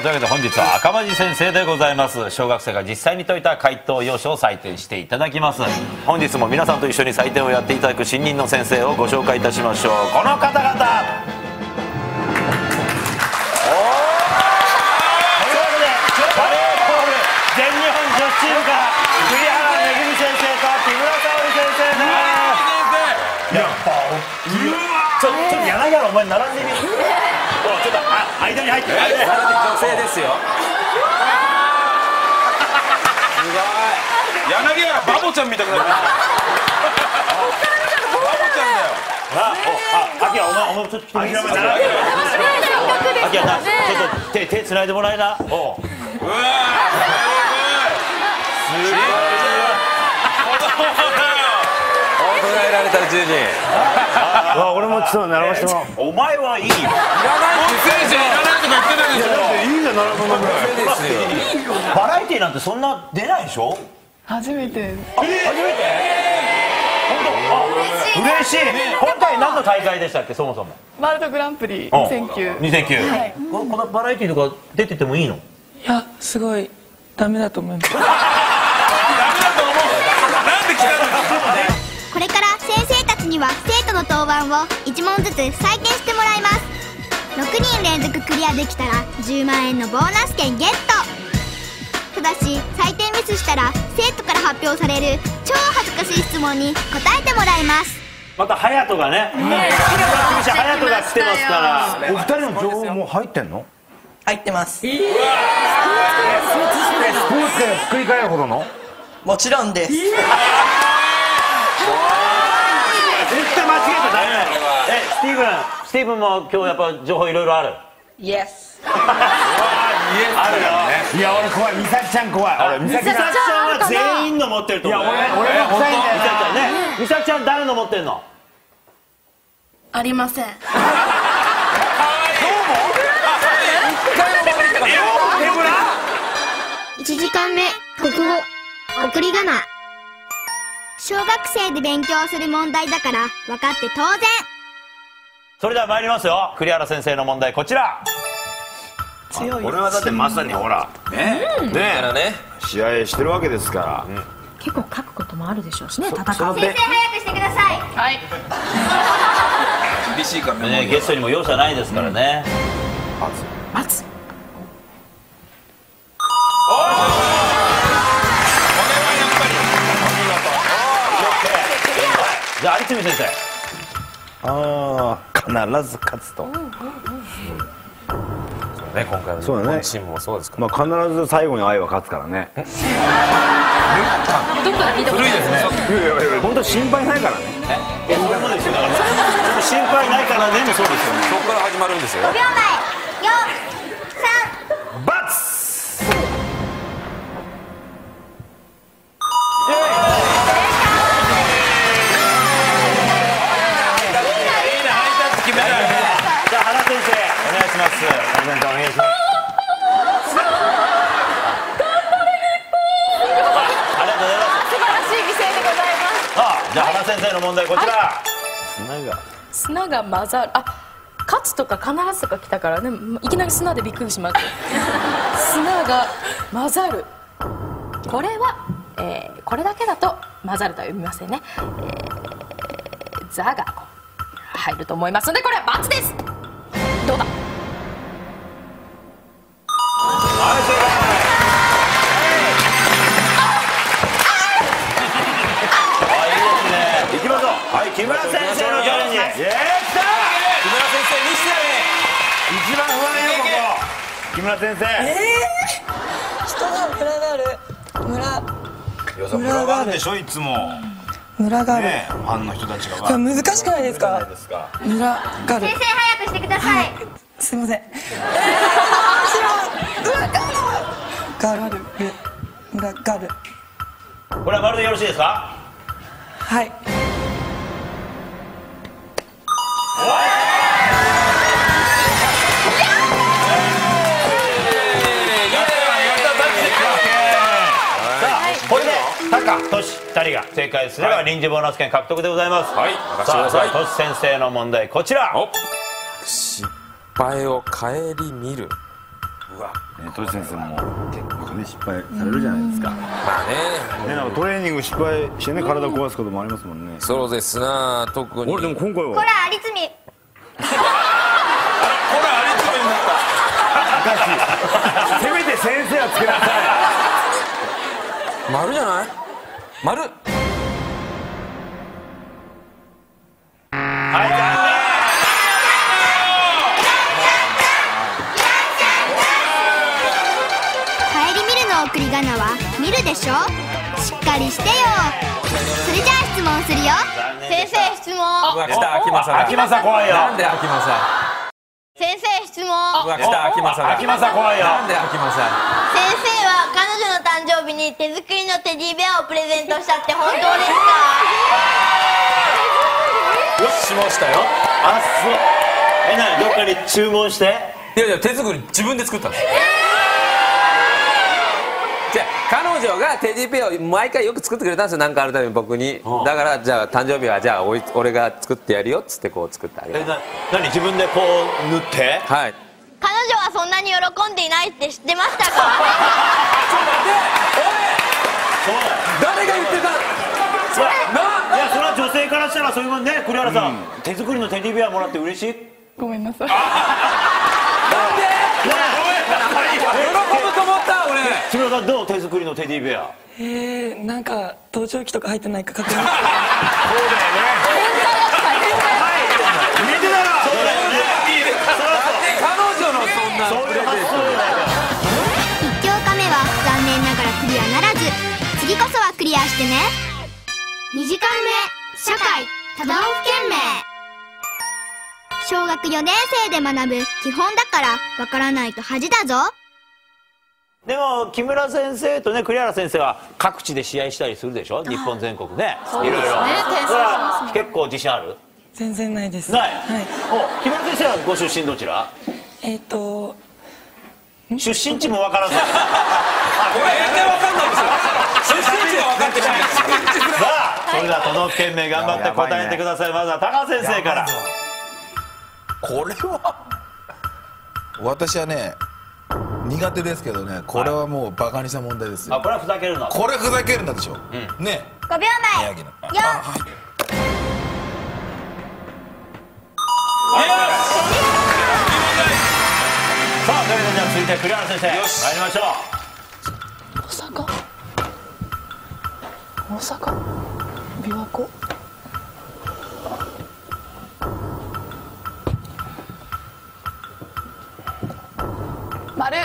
というわけで本日は赤間地先生でございます。小学生が実際に解いた回答用紙を採点していただきます。本日も皆さんと一緒に採点をやっていただく新任の先生をご紹介いたしましょう。この方々。というわけでバレーボール全日本女子チームから栗原恵先生とやっぱちょちょっと柳原お前並んでみおちょっとあ間に入って女性ですよ柳原バボちゃんみたくなバボちゃんだよあ、お、あ、お前、お前、ちょっと来てみ。アキラ、並べ。アキラ、な、ちょっと手、手繋いでもらえな。おう。うわーすごい。捉えられたら10人あ俺もちょっと習わせてもらおうお前はいい。いらないって先生いらないとか言ってたでしょいいじゃん習うものぐらいバラエティーなんて、そんな出ないでしょ？初めて初めて？本当、あ、嬉しい。今回何の大会でしたっけ、そもそも？ワールドグランプリうん2009 2009。はいここのバラエティーとか出ててもいいの？いやすごいダメだと思います には生徒の当番を1問ずつ採点してもらいます。6人連続クリアできたら10万円のボーナス券ゲット。ただし採点ミスしたら生徒から発表される超恥ずかしい質問に答えてもらいます。また隼人がね。一番厳しい隼人が来てますから。お二人の情報も入ってんの？入ってます。スポーツ界を作り変えるほどの？もちろんです。絶対間違えちゃダメなの。え、スティーブン、スティーブンも今日やっぱ情報いろいろある？Yes あるよ。いや俺怖い美咲ちゃん怖い俺美咲ちちゃんは全員の持ってると思うよ。いや俺俺が臭いんだよ美咲ちゃんね。美咲ちゃん誰の持ってんの？ありません1時間目国語送り仮名小学生で勉強する問題だから分かって当然。それでは参りますよ。栗原先生の問題こちら。強いこれはだってまさにほら。ね。だかねらね。試合してるわけですから。結構書くこともあるでしょうしね戦うその点早くしてください。はい。厳しいからね、ゲストにも容赦ないですからね。先生。ああ必ず勝つと。ね今回の日そうだね。本チームもそうですから。まあ必ず最後に愛は勝つからね。どこかで見たことあるいやいやいや本当心配ないからね。え、それもですよ。だ。から心配ないからね。もそうですよね。そこから始まるんですよ。5秒前の問題こちら。砂が。砂が混ざる。あ勝つとか必ずとか来たからね。いきなり砂でびっくりしました 砂が混ざる。これは、えーこれだけだと混ざるとは読みませんね、えー、ザが入ると思いますのでこれは×です村いやさ群がるでしょいつも。群がる、ねファンの人たちが。これ難しくないですか？ですか。群がる。先生早くしてください。すいません。えー、村がる。村がる。これはまるでよろしいですか？はい。さでタカ、トシ、二人が正解すれば臨時ボーナス券獲得でございます。はい。任せてくさあ、ださい。トシ先生の問題こちら。お。失敗を顧みる。ねトシ先生も結構ね失敗されるじゃないですか。まあね。ねなんかトレーニング失敗してね体壊すこともありますもんね。そうですな特に。俺でも今回は。ほら有積ほらあれつめになった せめて先生はつけなさ 丸じゃない？丸。はい残帰り見るの送り仮名は見るでしょ？しっかりしてよ。それじゃあ質問するよ。先生質問。うわ来た秋政秋政怖いよ。なんで秋政？先生質問。うわ来た秋政だ。秋政怖いよ。なんで秋政？先生誕生日に手作りのテディベアをプレゼントしたって本当ですか？よししましたよ。あそう。えなにどっかに注文して？いやいや手作り自分で作ったんですじゃあ彼女がテディベアを毎回よく作ってくれたんですよ。何かあるたびに僕に。だからじゃあ誕生日はじゃあおい俺が作ってやるよっつってこう作ってあげる。えな何自分でこう塗って？はいはそんなに喜んでいないって知ってましたか？誰が言ってた？いやそれは女性からしたらそういうもんね。栗原さん、手作りのテディベアもらって嬉しい？ごめんなさい。喜ぶと思った俺。木村さんどう？手作りのテディベア。えー、なんか盗聴器とか入ってないか確認。見てたろそうだよね彼女のそんなそういう発想よ1教科目は残念ながらクリアならず。次こそはクリアしてね。2時間目社会多道府県名。小学4年生で学ぶ基本だからわからないと恥だぞ。でも木村先生とね栗原先生は各地で試合したりするでしょ？日本全国ね。いろいろ。それは結構自信ある？全然ないです。ない、はい。お木村先生はご出身どちら？えっ、と出身地もわからないこれ全然わかんないですよ。出身地が分かってないさあそれでは都道府県名頑張って答えてください。まずは高橋先生から。これは？私はね苦手ですけどねこれはもうバカにした問題ですよ。あこれはふざけるな。これふざけるんだでしょ、ね。5秒前。宮城の。あよあ続いて栗原先生よし。参りましょう。大阪？大阪？琵琶湖？丸。ち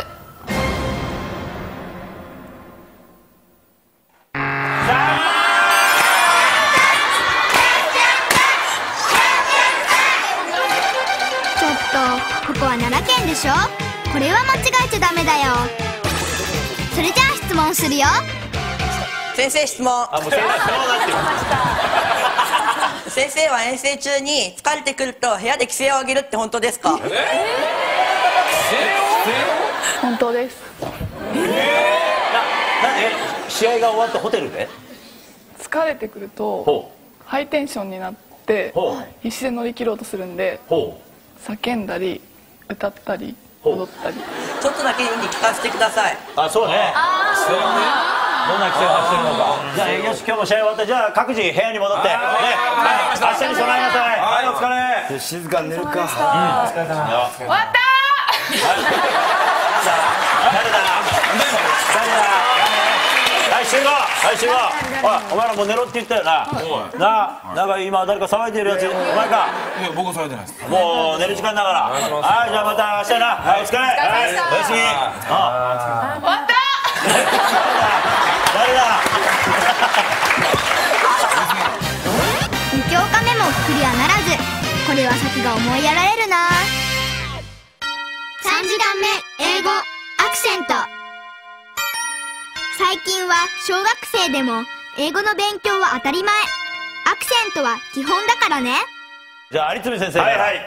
ょっとここは奈良県でしょ？これは間違えちゃダメだよ。それじゃあ質問するよ。先生質問。あもう先生そうなってる先生は遠征中に疲れてくると部屋で規制を上げるって本当ですか？本当です。なんで？試合が終わってホテルで？疲れてくるとほハイテンションになって必死で乗り切ろうとするんで叫んだり歌ったりほう踊ったり。ちょっとだけ演技聞かせてください。うあそうね。そうね。どんな規制を発してるのか。じゃあよし今日も試合終わってじゃあ各自部屋に戻って。ね。はい。明日に備えなさいはいお疲れ。静かに寝るか終わった誰だ？誰だ？はい集合はい。集合ほらお前らもう寝ろって言ったよな。なあなんか今誰か騒いでるやつお前か？いや僕はされてないです。もう寝る時間だから。はい。じゃあまた明日な。はい。お疲れ。はい。おやすみ。あ。終わった。誰だ？2教科目もクリアならず。これは先が思いやられるな。3時間目英語アクセント最近は小学生でも英語の勉強は当たり前。アクセントは基本だからね。じゃあ有積先生はいはい。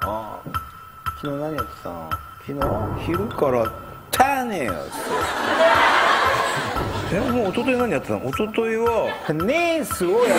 あ昨日何やってたの？昨日昼から「タネよ」って。えもう一昨日何やってたの？一昨日は「ネースをや